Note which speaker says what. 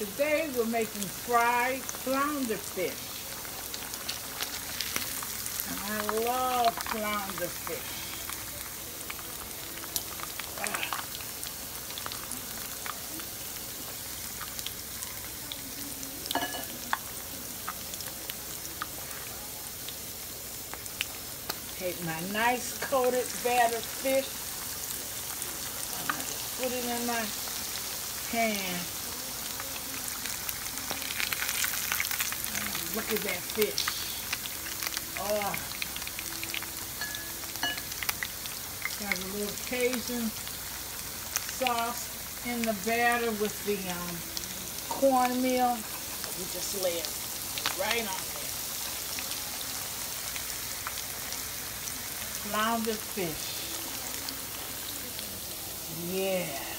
Speaker 1: Today we're making fried flounder fish. And I love flounder fish. Ah. Take my nice coated battered fish. put it in my pan. Look at that fish. Oh. Got a little Cajun sauce in the batter with the um, cornmeal. We just lay it right on there. Flounder fish. Woo.